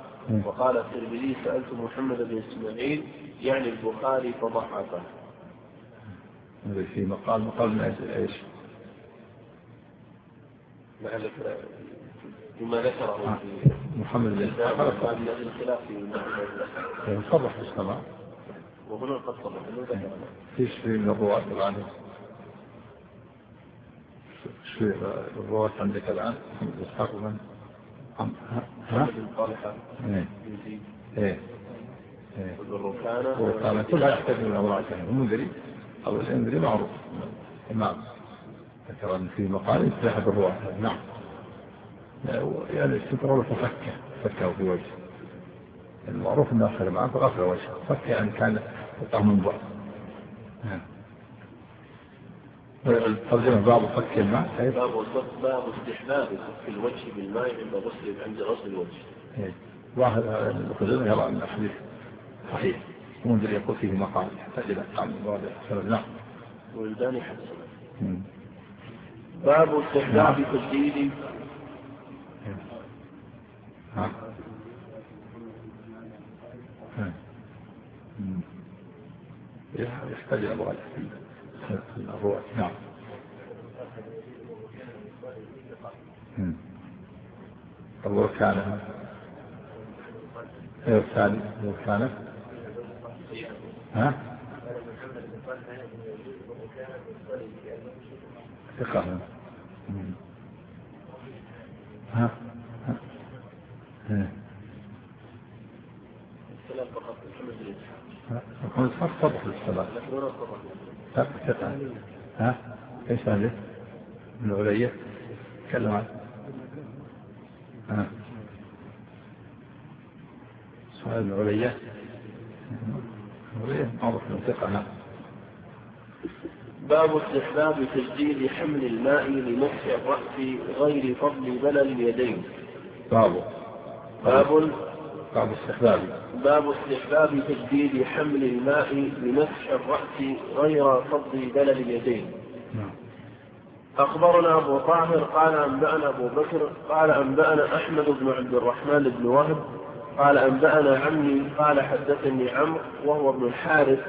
وقال الترمذي سألت محمد بن إسماعيل يعني البخاري فضحكه في مقال مقال من أجل إيش؟ لعلك بما ذكره آه. في محمد بن معنى صرح بالسماء وهنا قد صرح. ذكر إيش في من الرواة الآن؟ إيش في الرواة عندك الآن؟ محمد بن إسحاق ومن؟ ها؟ إيه. إيه. إيه. بن ركانة هو كان كلها يحتاج إلى أوراق المنذري أو الإنذري معروف. إمام. ذكر أن في مقال يفتح بالرواة نعم. يعني استطروا ففكه فكه في وجهه المعروف أنه أخذ معه فغفل وجهه فك يعني كان قطع من بعد نعم. الترجمة باب فك الماء؟ باب باب استحباب في الوجه بالماء عند غسل عند غسل الوجه. إيه. واحد الخزينة يرى أن الحديث صحيح. ومنذر يقول فيه مقال. يحتاج إلى واضح سبب نعم. والداني حسن. باب استحباب تجديد ها؟ ها. يحتاج إلى مراجعة الرواة نعم. مم. الرواة كان كان ها؟ ثقة. ها؟ ها. السلام فقط هنا فقط ثقة ها إيش هذا؟ من عليا تكلم عنه ها سؤال من عليا عليا معروف من ثقة نعم باب استحباب تجديد حمل الماء لمسح الرأس غير فضل بلل اليدين بابه باب باب استحباب. باب استحباب تجديد حمل الماء لمسح الرأس غير فضل بلل اليدين. نعم. أخبرنا أبو طاهر قال أنبأنا أبو بكر قال أنبأنا أحمد بن عبد الرحمن بن وهب قال أنبأنا عمي قال حدثني عمرو وهو ابن الحارث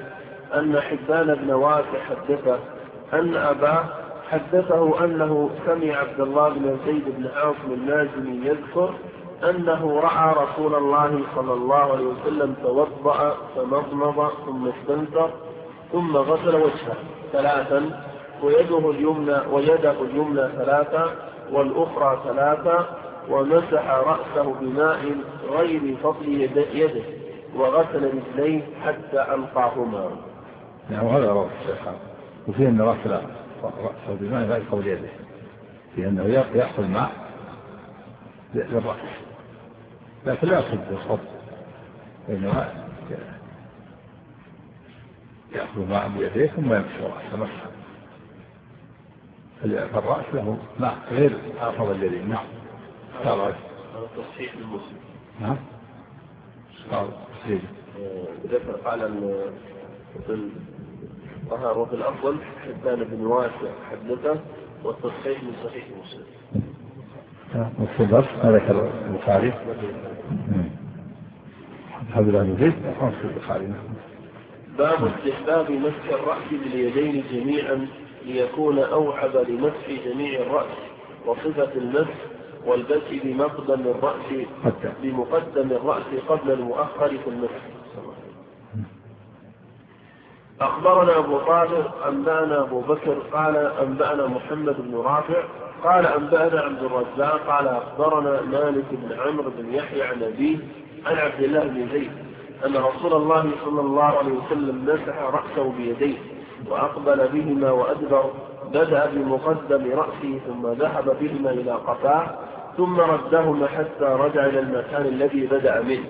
أن حبان بن واسع حدثه أن أباه حدثه أنه سمع عبد الله بن زيد بن عاصم النازلي يذكر أنه رأى رسول الله صلى الله عليه وسلم توضأ فمضمض ثم استنثر ثم غسل وجهه ثلاثا ويده اليمنى ويده اليمنى ثلاثا والأخرى ثلاثا ومسح رأسه بماء غير فضل يده وغسل رجليه حتى ألقاهما. نعم هذا رواه الشيخ وفيه أن غسل رأسه بماء غير فضل يده. في أنه يأخذ ماء للرأس لكن لا يصب بالصب وإنما يأخذ ماء بيديه ثم يمشي رأسه مسحا فالرأس له ماء غير أرفض اليدين نعم. هذا تصحيح المسلم نعم. قال؟ تصحيح ذكر قال في الطهارة وفي الأفضل حبان بن واسع حدثه والتصحيح من صحيح مسلم. وفي بس ما ذكر البخاري هذا له زيد في البخاري. باب استحباب مسح الرأس باليدين جميعا ليكون أوعب لمسح جميع الرأس وصفة المسح والبدء بمقدم الرأس بمقدم الرأس قبل المؤخر في المسح. أخبرنا أبو طاهر أنبأنا أبو بكر قال أنبأنا محمد بن رافع قال أنبأنا عبد الرزاق قال أخبرنا مالك بن عمرو بن يحيى عن أبيه عن عبد الله بن زيد أن رسول الله صلى الله عليه وسلم مسح رأسه بيديه وأقبل بهما وأدبر بدأ بمقدم رأسه ثم ذهب بهما إلى قفاه ثم ردهما حتى رجع إلى المكان الذي بدأ منه.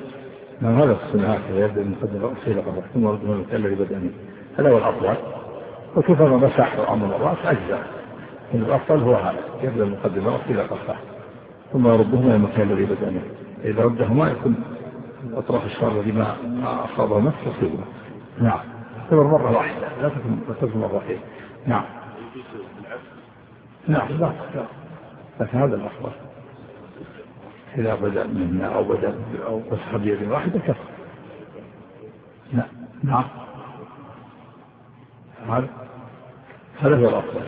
نعم هذا السنة هكذا يبدأ بمقدم رأسه إلى قفاه ثم رد من المكان الذي بدأ منه. هذا هو الأفضل. وكيف ما مسح عمر الرأس الأفضل هو هذا يبدأ المقدم رأسه إلى قفاه ثم يردهما إلى المكان الذي بدأ منه. إذا ردهما يكون أطراف الشر الذي ما أصابه نفس تصيبه. نعم. تكون مرة واحدة لا تكون لا تكون. نعم. نعم لا لكن هذا الأفضل إذا بدأ منا أو بدأ أو مسح بيد واحدة كفى نعم نعم هذا هذا هو الأفضل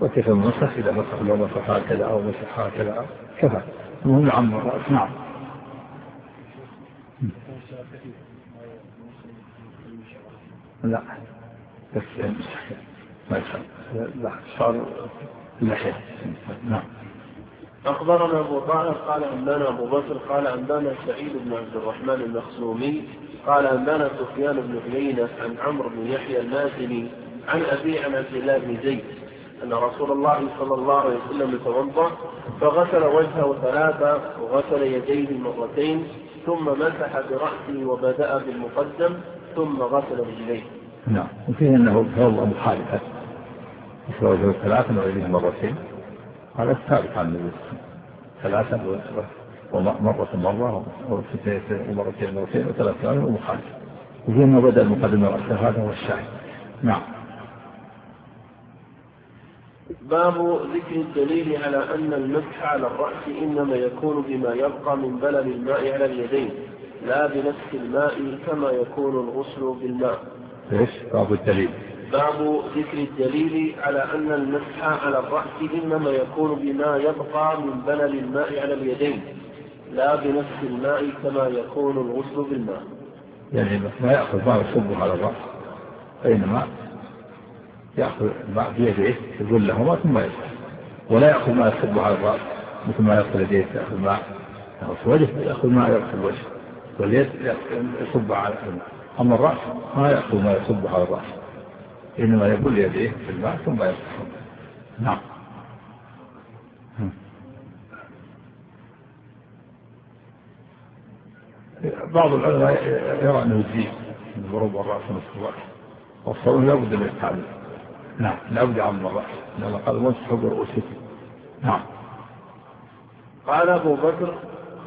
وكيف المسح إذا مسح لو مسح هكذا أو مسح هكذا. كفى. المهم عم الرأس نعم. لا. بس ما لا. صار اللحية نعم. أخبرنا أبو طاهر قال أنبانا أبو بكر قال أنبانا سعيد بن عبد الرحمن المخزومي قال أنبانا سفيان بن عيينة عن عمرو بن يحيى المازني عن أبي عن عبد الله بن زيد أن رسول الله صلى الله عليه وسلم توضأ فغسل وجهه ثلاثة وغسل يديه مرتين ثم مسح برأسه وبدأ بالمقدم ثم غسل رجليه. نعم. وفيه أنه توضأ مخالفة غسل وجهه ثلاثا ويديه مرتين. هذا الثابت عن النبي ثلاثا ومرة مرة ومرتين مرتين وثلاث ثواني ومخالف وفيه أنه بدأ المقدم رأسه هذا هو الشاهد. نعم. باب ذكر الدليل على أن المسح على الرأس إنما يكون بما يبقى من بلل الماء على اليدين لا بنفس الماء كما يكون الغسل بالماء. إيش؟ باب الدليل. باب ذكر الدليل على أن المسح على الرأس إنما يكون بما يبقى من بلل الماء على اليدين لا بنفس الماء كما يكون الغسل بالماء. يعني ما يأخذ ما يصبه على الرأس بينما يأخذ بيده يذلهما ثم يصب ولا يأخذ ما يصب على الرأس مثل ما يغسل يديه يأخذ ماء يغسل وجه يأخذ ماء يغسل الوجه واليد يصب على الماء. أما الرأس ما يأخذ ما يصب على الرأس. إنما يبل يديه في الماء ثم يصب نعم. بعض العلماء يرى أنه يجزيه من ضروب الرأس نصف الرأس. والصوم لابد من التعليم. نعم. لأبد عن الرأس لأن قال وامسحوا برؤوسكم نعم. قال أبو بكر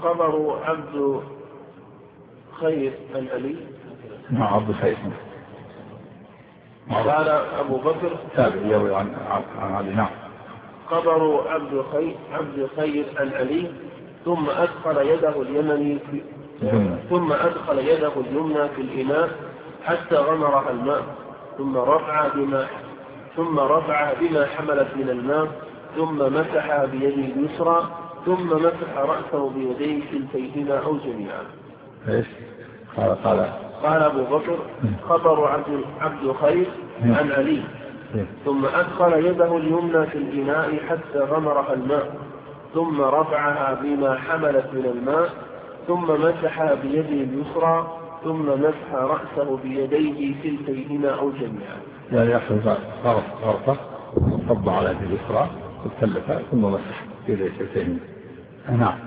خبر عبد خير الألي نعم عبد خير قال أبو بكر. تابع يروي عن عن علي نعم. خبر عبد خير عبد خير العلي ثم أدخل يده اليمني في ثم أدخل يده اليمنى في الإناء حتى غمرها الماء. ثم رفع بما ثم رفع بما حملت من الماء ثم مسح بيده اليسرى ثم مسح رأسه بيديه كلتيهما أو جميعا إيش؟ قال قال قال أبو بكر خبر عبد عبد خير عن علي إيه. ثم أدخل يده اليمنى في الإناء حتى غمرها الماء ثم رفعها بما حملت من الماء ثم مسح بيده اليسرى ثم مسح رأسه بيديه كلتيهما أو جميعا. يعني يأخذ غرف غرفة صب على يده اليسرى وسلفها ثم مسح يديه كلتيهما. نعم.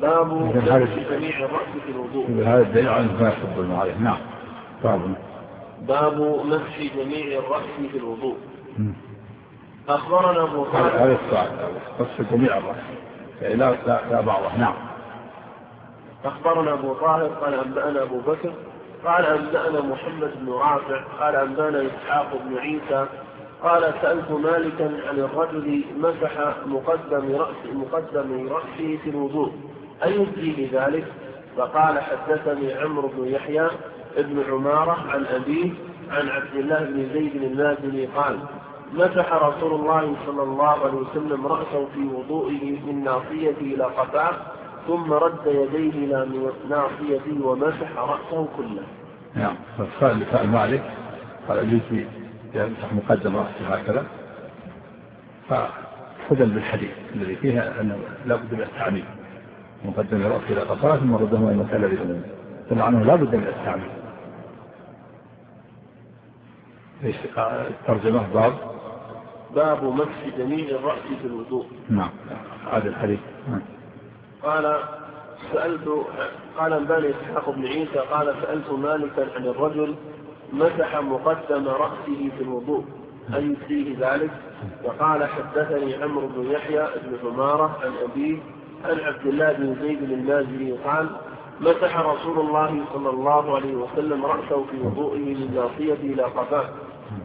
باب مسح جميع الرأس في الوضوء. هذا الدليل على ما الماء عليه نعم. باب. باب مسح جميع الرأس في الوضوء. أخبرنا أبو هذا طالب هذا السؤال. بس جميع الرأس. يعني لا لا لا بعضه. نعم. أخبرنا أبو طاهر قال أنبأنا أبو بكر قال أنبأنا محمد بن رافع قال أنبأنا إسحاق بن عيسى قال سألت مالكا عن الرجل مسح مقدم رأس مقدم رأسه في الوضوء أيجزي ذلك؟ فقال حدثني عمرو بن يحيى ابن عمارة عن أبيه عن عبد الله بن زيد المازني قال مسح رسول الله صلى الله عليه وسلم رأسه في وضوئه من ناصيته إلى قفاه ثم رد يديه إلى ناصيته ومسح رأسه كله. نعم. اللي سأل مالك قال يجزي يمسح مقدم رأسه هكذا. فاستدل بالحديث الذي فيها أنه لا بد من التعميم. مقدم رأسه إلى قفاه ثم رده إلى المكان الذي دونه دل عنه لا بد من التعميم. الترجمة باب. باب مسح جميع الرأس في الوضوء. نعم. هذا الحديث. نعم. قال سألت قال انباني إسحاق بن عيسى قال سألت مالكا عن الرجل مسح مقدم رأسه في الوضوء أن يجزيه ذلك؟ فقال حدثني عمرو بن يحيى بن عمارة عن أبيه عن عبد الله بن زيد المازني قال مسح رسول الله صلى الله عليه وسلم رأسه في وضوئه من ناصيته إلى قفاه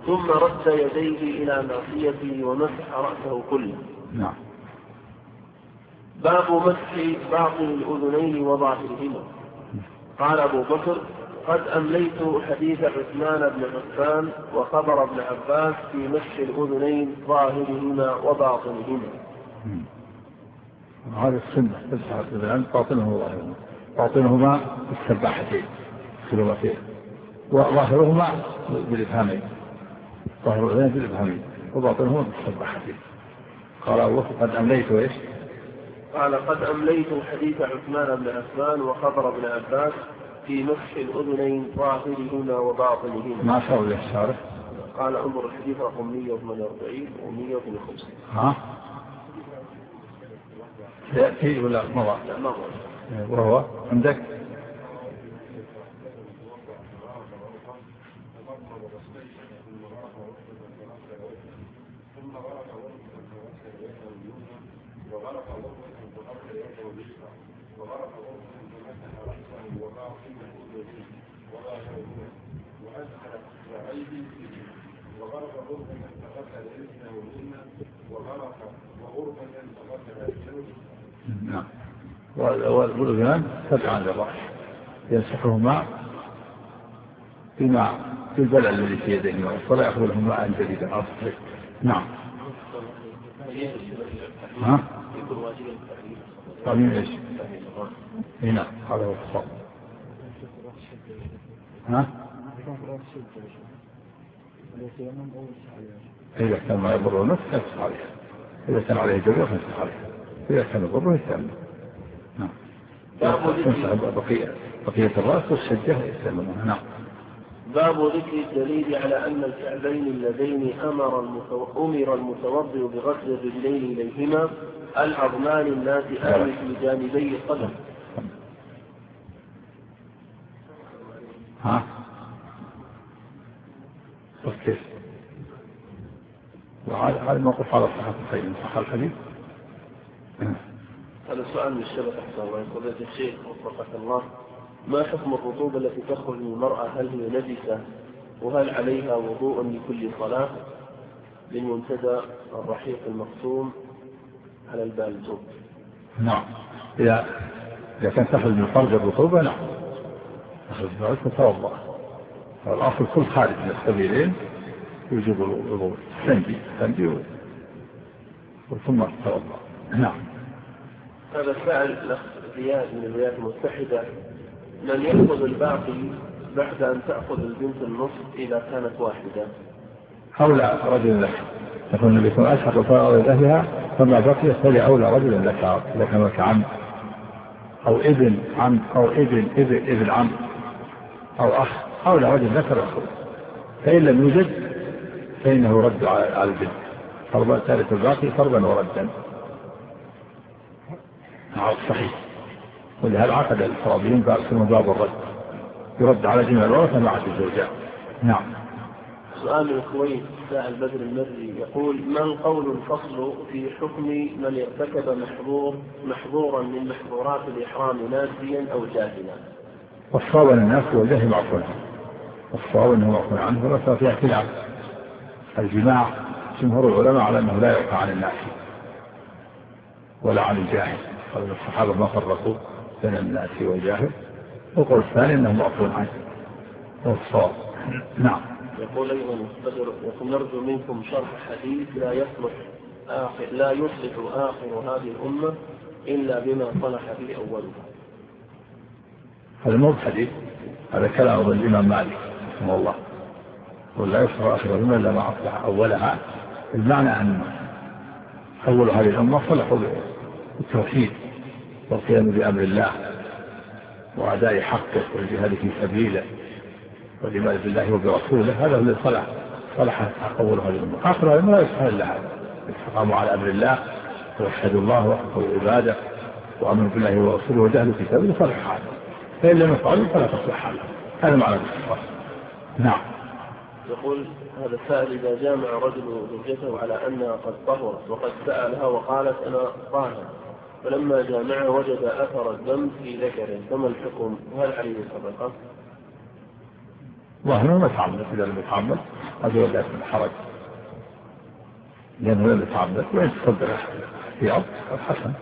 ثم رد يديه إلى ناصيته ومسح رأسه كله. نعم. باب مسح باطن الأذنين وظاهرهما قال أبو بكر قد أمليت حديث عثمان بن عفان وخبر ابن عباس في مسح الأذنين ظاهرهما وباطنهما. هذا السنة تسعة الآن باطنه وظاهرهما. باطنهما بالسباحتين كلمتين وظاهرهما بالإبهامين ظاهر الأذنين بالإبهامين وباطنهما بالسباحتين. قال أبو بكر قد أمليت إيش؟ قال قد أمليت حديث عثمان بن عفان وخبر ابن عباس في مسح الأذنين ظاهرهما وباطنهما ما شاء الله الشارع قال انظر الحديث رقم 148 و 152 ها؟ يأتي ولا مضى؟ لا هو وهو عندك؟ والأذنان سبعا للرأس يمسحهما بما في البلع الذي في يديه ولا يأخذ ماء جديدا. نعم ها؟ طيب إيش؟ اي نعم هذا هو الصواب ها؟ إذا كان ما يضر النفس يمسح عليها إذا كان عليه جبر يمسح عليها إذا كان يضره نعم يمسح بقية بقية الرأس والشجة نعم باب ذكر الدليل على أن الكعبين اللذين أمر المتو... أمر المتوضئ بغسل الرجلين إليهما العظمان الناتئان في جانبي القدم ها؟ وكيف؟ وهذا هذا موقف على صحة الخير صح الحديث؟ هذا سؤال من الشبكة أحسن الله فضيلة الشيخ وفقك الله ما حكم الرطوبة التي تخرج من المرأة؟ هل هي نجسة؟ وهل عليها وضوء لكل صلاة؟ من منتدى الرحيق المقسوم على البالزوم نعم. إذا إذا كان تخرج من فرج الرطوبة نعم. تخرج من فرج تتوضأ الأصل كل خارج من السبيلين يوجب الوضوء تنجي تنجي ثم تتوضأ نعم. هذا السائل الأخ زياد من الولايات المتحدة من يأخذ الباقي بعد أن تأخذ البنت النصف إذا كانت واحدة. أولى رجل لك. يقول النبي صلى الله عليه وسلم أشهد أهلها فما بقي فلأولى رجل لك إذا كان لك عم أو ابن عم أو ابن ابن ابن عم أو أخ أولى رجل ذكر يأخذ فإن لم يوجد فإنه رد على البنت. فرضا ثالث الباقي فرضا وردا. على الصحيح ولهذا عقد الفرابيين فأرسلوا باب الرد يرد على جميع الورثة مع الزوجات نعم. سؤال من الكويت سائل بدر المري. يقول ما القول الفصل في حكم من ارتكب محظور محظورا من محظورات الإحرام ناسيا أو جاهلا؟ والصواب أن الناس والجهل معفون عنه والصواب أنه معفون عنه وليس فيها خلاف الجماع جمهور العلماء على أنه لا يعفى عن الناس ولا عن الجاهل. قال الصحابة ما فرقوا بين الناس والجاهل. والقول الثاني أنه معفون عنه. والصواب. نعم. يقول أيضا يقول نرجو منكم شرح حديث لا يصلح آخر لا يصلح آخر هذه الأمة إلا بما صلح به أولها. هذا مو حديث هذا كلام الإمام مالك رحمه الله. ولا يصلح آخر الأمة إلا ما أصلح أولها المعنى أن أول هذه الأمة صلحوا بالتوحيد. والقيام بأمر الله وأداء حقه والجهاد في سبيله والإيمان بالله وبرسوله هذا هو الذي صلح صلح أول هذه الأمة آخر هذه لا يصلح إلا هذا استقاموا على أمر الله ووحدوا الله وحقوا العبادة وأمنوا بالله ورسوله وجهلوا في سبيله صلح هذا. فإن لم يفعلوا فلا تصلح هذا. هذا معنى الاستقامة. نعم. يقول هذا السائل إذا جامع رجل زوجته على أنها قد طهرت وقد سألها وقالت أنا طاهر فلما جامعها وجد أثر الدم في ذكره فما الحكم؟ وهل عليه صدقة؟ ظاهره ما يتعمد إذا لم يتعمد هذا ولا من حرج. لأنه لم يتعمد وإن تصدق احتياط حسن.